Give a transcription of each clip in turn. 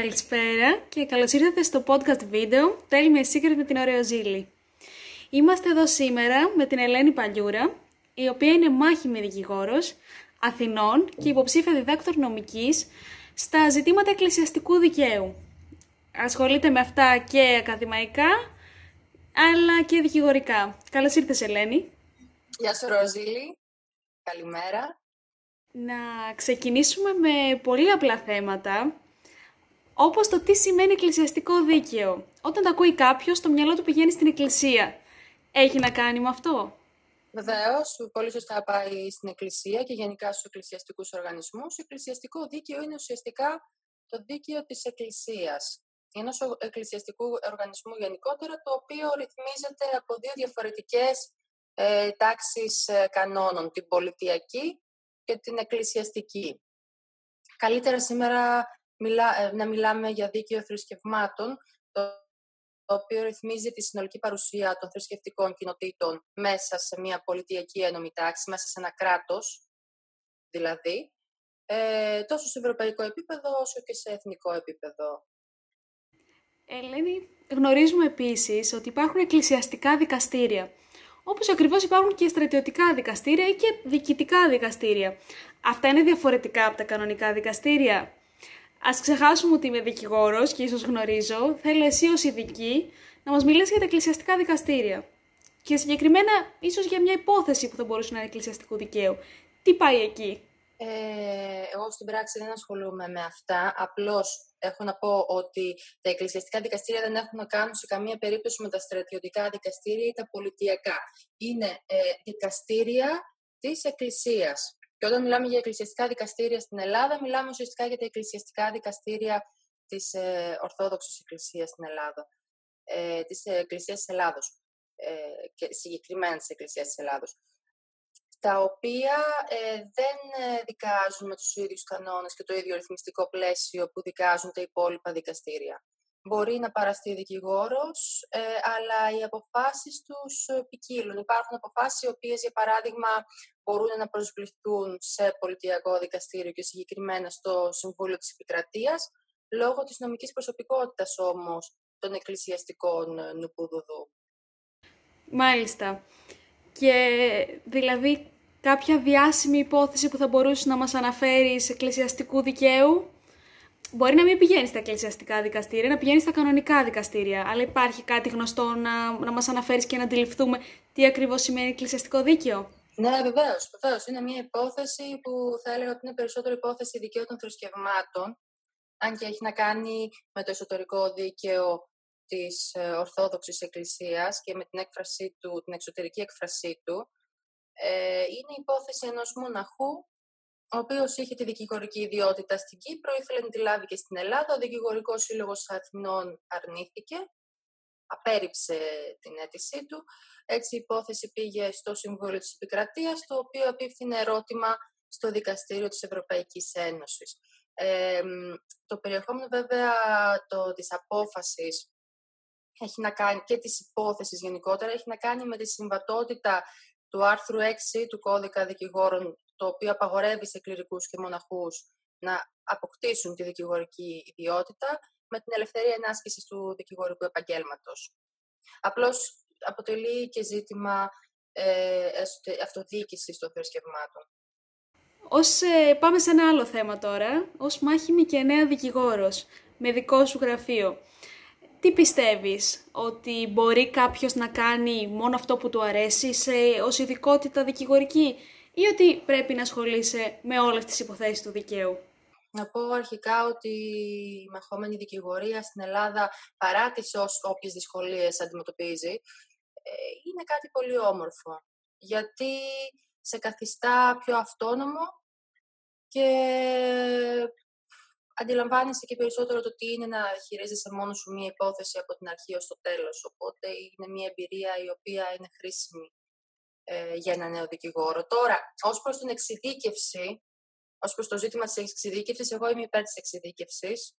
Καλησπέρα και καλώς ήρθατε στο podcast βίντεο Tell me a secret με την ωραία Ζήλη. Είμαστε εδώ σήμερα με την Ελένη Παλιούρα, η οποία είναι μάχημη δικηγόρος Αθηνών και υποψήφια διδάκτορ νομικής στα ζητήματα εκκλησιαστικού δικαίου. Ασχολείται με αυτά και ακαδημαϊκά, αλλά και δικηγορικά. Καλώς ήρθες Ελένη. Γεια σου Ροζίλη. Καλημέρα. Να ξεκινήσουμε με πολύ απλά θέματα, όπως το τι σημαίνει εκκλησιαστικό δίκαιο. Όταν το ακούει κάποιος, το μυαλό του πηγαίνει στην εκκλησία. Έχει να κάνει με αυτό; Βεβαίως, πολύ σωστά πάει στην Εκκλησία και γενικά στους εκκλησιαστικούς οργανισμούς. Το εκκλησιαστικό δίκαιο είναι ουσιαστικά το δίκαιο της Εκκλησίας. Ενό εκκλησιαστικού οργανισμού γενικότερα, το οποίο ρυθμίζεται από δύο διαφορετικές ε, τάξεις ε, κανόνων, την πολιτιακή και την εκκλησιαστική. Καλύτερα σήμερα μιλά, ε, να μιλάμε για δίκαιο θρησκευμάτων, το οποίο ρυθμίζει τη συνολική παρουσία των θρησκευτικών κοινοτήτων μέσα σε μια πολιτιακή ένωμη τάξη, μέσα σε ένα κράτος, δηλαδή, ε, τόσο σε ευρωπαϊκό επίπεδο όσο και σε εθνικό επίπεδο. Ελένη, γνωρίζουμε επίσης ότι υπάρχουν εκκλησιαστικά δικαστήρια, όπως ακριβώς υπάρχουν και στρατιωτικά δικαστήρια ή και διοικητικά δικαστήρια. Αυτά είναι διαφορετικά από τα κανονικά δικαστήρια. Α ξεχάσουμε ότι είμαι δικηγόρος και ίσως γνωρίζω. Θέλω εσύ ως ειδική να μας μιλήσεις για τα εκκλησιαστικά δικαστήρια. Και συγκεκριμένα, ίσως για μια υπόθεση που θα μπορούσε να είναι εκκλησιαστικού δικαίου. Τι πάει εκεί; Ε, εγώ στην πράξη δεν ασχολούμαι με αυτά. Απλώς έχω να πω ότι τα εκκλησιαστικά δικαστήρια δεν έχουν να κάνουν σε καμία περίπτωση με τα στρατιωτικά δικαστήρια ή τα πολιτιακά. Είναι ε, δικαστήρια της Εκκλησίας. Και όταν μιλάμε για εκκλησιαστικά δικαστήρια στην Ελλάδα, μιλάμε ουσιαστικά για τα εκκλησιαστικά δικαστήρια της ε, Ορθόδοξης Εκκλησίας στην Ελλάδα, ε, της Εκκλησίας της Ελλάδος. Ε, και συγκεκριμένα της Εκκλησίας της Ελλάδος. Τα οποία ε, δεν ε, δικάζουν με τους ίδιους κανόνες και το ίδιο ρυθμιστικό πλαίσιο που δικάζουν τα υπόλοιπα δικαστήρια μπορεί να παραστεί δικηγόρος, ε, αλλά οι αποφάσεις τους ε, ποικίλουν. Υπάρχουν αποφάσεις οι οποίες, για παράδειγμα, μπορούν να προσβληθούν σε πολιτιακό δικαστήριο και συγκεκριμένα στο Συμβούλιο της Επικρατείας, λόγω της νομικής προσωπικότητας όμως των εκκλησιαστικών ε, νουπουδουδού. Μάλιστα. Και δηλαδή κάποια διάσημη υπόθεση που θα μπορούσε να μας αναφέρει σε εκκλησιαστικού δικαίου; Μπορεί να μην πηγαίνει στα εκκλησιαστικά δικαστήρια, να πηγαίνει στα κανονικά δικαστήρια. Αλλά υπάρχει κάτι γνωστό να, να μας αναφέρεις και να αντιληφθούμε τι ακριβώς σημαίνει εκκλησιαστικό δίκαιο; Ναι, βεβαίως. Βεβαίως. Είναι μια υπόθεση που θα έλεγα ότι είναι περισσότερο υπόθεση δικαίου των θρησκευμάτων, αν και έχει να κάνει με το εσωτερικό δίκαιο της ε, Ορθόδοξης Εκκλησίας και με την, έκφρασή του, την εξωτερική έκφρασή του. Ε, είναι υπόθεση ενός μοναχού ο οποίος είχε τη δικηγορική ιδιότητα στην Κύπρο, ήθελε να τη λάβει και στην Ελλάδα. Ο Δικηγορικός Σύλλογος Αθηνών αρνήθηκε, απέρριψε την αίτησή του. Έτσι η υπόθεση πήγε στο Συμβούλιο της Επικρατείας, το οποίο απίφθινε ερώτημα στο Δικαστήριο της Ευρωπαϊκής Ένωσης. Ε, το περιεχόμενο βέβαια το, της απόφασης έχει να κάνει και της υπόθεσης γενικότερα, έχει να κάνει με τη συμβατότητα του άρθρου 6 του Κώδικα Δικηγόρων το οποίο απαγορεύει σε κληρικούς και μοναχούς να αποκτήσουν τη δικηγορική ιδιότητα με την ελευθερία ενάσκησης του δικηγορικού επαγγέλματος. Απλώς αποτελεί και ζήτημα ε, αυτοδιοίκησης των θρησκευμάτων. Ως, ε, πάμε σε ένα άλλο θέμα τώρα. Ως μάχημη και νέα δικηγόρος, με δικό σου γραφείο. Τι πιστεύεις, ότι μπορεί κάποιος να κάνει μόνο αυτό που του αρέσει σε, ως ειδικότητα δικηγορική ή ότι πρέπει να ασχολείσαι με όλες τις υποθέσεις του δικαίου; Να πω αρχικά ότι η μαχόμενη δικηγορία στην Ελλάδα, παρά τις όποιες δυσκολίες αντιμετωπίζει, ε, είναι κάτι πολύ όμορφο. Γιατί σε καθιστά πιο αυτόνομο και αντιλαμβάνεσαι και περισσότερο το τι είναι να χειρίζεσαι μόνος σου μία υπόθεση από την αρχή ως το τέλος. Οπότε είναι μία εμπειρία η οποία είναι χρήσιμη ε, για ένα νέο δικηγόρο. Τώρα, ως προς την εξειδίκευση, ως προς το ζήτημα της εξειδίκευσης, εγώ είμαι υπέρ της εξειδίκευσης.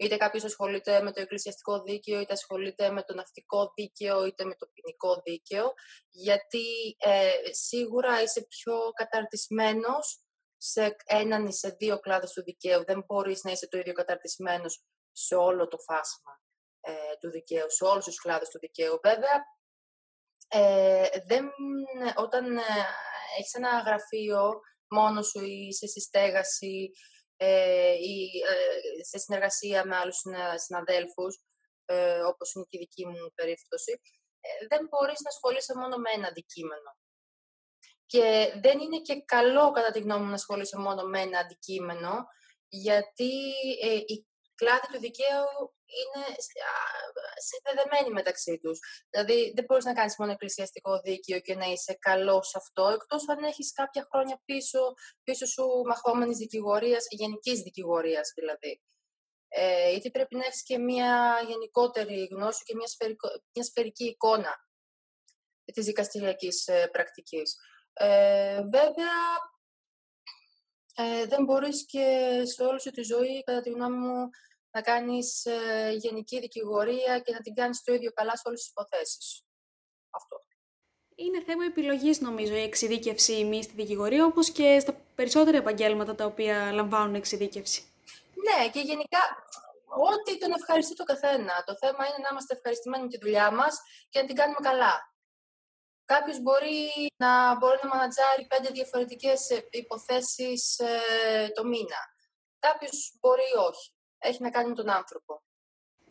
Είτε κάποιος ασχολείται με το εκκλησιαστικό δίκαιο, είτε ασχολείται με το ναυτικό δίκαιο, είτε με το ποινικό δίκαιο, γιατί ε, σίγουρα είσαι πιο καταρτισμένος σε έναν ή σε δύο κλάδους του δικαίου. Δεν μπορείς να είσαι το ίδιο καταρτισμένος σε όλο το φάσμα ε, του δικαίου, σε όλους τους κλάδους του δικαίου. Βέβαια, ε, δεν, όταν ε, έχεις ένα γραφείο μόνος σου ή σε συστέγαση ε, ή ε, σε συνεργασία με άλλους συναδέλφους, ε, όπως είναι και η δική μου περίπτωση, ε, δεν μπορείς να ασχολείσαι μόνο με ένα αντικείμενο. Και δεν είναι και καλό, κατά τη γνώμη μου, να ασχολείσαι μόνο με ένα αντικείμενο, γιατί ε, οι κλάδοι του δικαίου είναι συνδεδεμένοι μεταξύ τους. Δηλαδή, δεν μπορείς να κάνεις μόνο εκκλησιαστικό δίκαιο και να είσαι καλός σε αυτό, εκτός αν έχεις κάποια χρόνια πίσω, πίσω σου μαχόμενης δικηγορίας, γενικής δικηγορίας δηλαδή. Ε, γιατί πρέπει να έχεις και μια γενικότερη γνώση και μια, σφαιρικό, μια σφαιρική εικόνα της δικαστηριακής ε, πρακτικής. Ε, βέβαια, ε, δεν μπορείς και σε όλη σου τη ζωή, κατά τη γνώμη μου, να κάνεις ε, γενική δικηγορία και να την κάνεις το ίδιο καλά σε όλες τις υποθέσεις. Αυτό. Είναι θέμα επιλογής νομίζω η εξειδίκευση ή μη στη δικηγορία, όπως και στα περισσότερα επαγγέλματα τα οποία λαμβάνουν εξειδίκευση. Ναι, και γενικά ό,τι τον ευχαριστεί το καθένα. Το θέμα είναι να είμαστε ευχαριστημένοι με τη δουλειά μας και να την κάνουμε καλά. Κάποιος μπορεί να, μπορεί να μανατζάρει πέντε διαφορετικές ε, υποθέσεις ε, το μήνα. Κάποιος μπορεί όχι. Έχει να κάνει με τον άνθρωπο.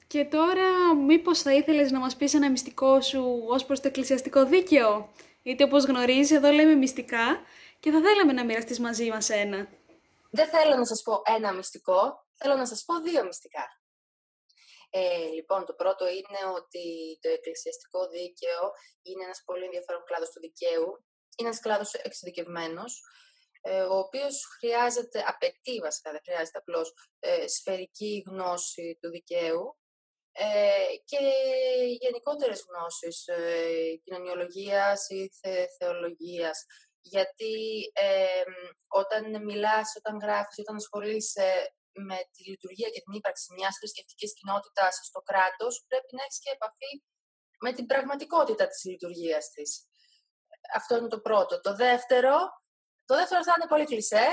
Και τώρα, μήπως θα ήθελες να μας πεις ένα μυστικό σου ως προς το εκκλησιαστικό δίκαιο; Γιατί όπως γνωρίζεις, εδώ λέμε μυστικά και θα θέλαμε να μοιραστείς μαζί μας ένα. Δεν θέλω να σας πω ένα μυστικό, θέλω να σας πω δύο μυστικά. Ε, λοιπόν, το πρώτο είναι ότι το εκκλησιαστικό δίκαιο είναι ένας πολύ ενδιαφέρον κλάδος του δικαίου. Είναι ένας κλάδος εξειδικευμένος, ε, ο οποίος χρειάζεται, απαιτεί βασικά, δεν χρειάζεται απλώς, ε, σφαιρική γνώση του δικαίου ε, και γενικότερες γνώσεις ε, κοινωνιολογίας ή θε, θεολογίας. Γιατί ε, όταν μιλάς, όταν γράφεις, όταν ασχολείσαι με τη λειτουργία και την ύπαρξη μιας θρησκευτικής κοινότητας στο κράτος, πρέπει να έχεις και επαφή με την πραγματικότητα της λειτουργίας της. Αυτό είναι το πρώτο. Το δεύτερο, το δεύτερο θα είναι πολύ κλεισέ,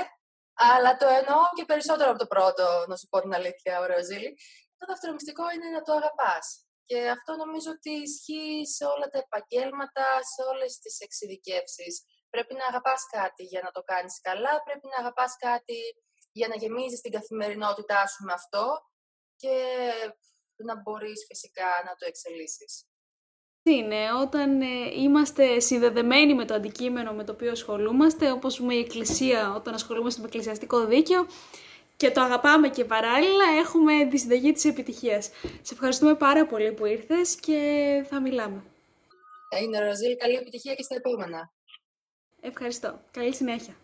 αλλά το εννοώ και περισσότερο από το πρώτο, να σου πω την αλήθεια, ωραίο Ζήλη. Το δεύτερο μυστικό είναι να το αγαπάς. Και αυτό νομίζω ότι ισχύει σε όλα τα επαγγέλματα, σε όλες τις εξειδικεύσεις. Πρέπει να αγαπάς κάτι για να το κάνεις καλά, πρέπει να αγαπάς κάτι για να γεμίζεις την καθημερινότητά σου με αυτό και να μπορείς φυσικά να το εξελίσσεις. Είναι όταν ε, είμαστε συνδεδεμένοι με το αντικείμενο με το οποίο ασχολούμαστε, όπως πούμε η Εκκλησία όταν ασχολούμαστε με εκκλησιαστικό δίκαιο και το αγαπάμε και παράλληλα έχουμε τη συνταγή της επιτυχίας. Σε ευχαριστούμε πάρα πολύ που ήρθες και θα μιλάμε. Είναι Ροζίλ, καλή επιτυχία και στα επόμενα. Ευχαριστώ. Καλή συνέχεια.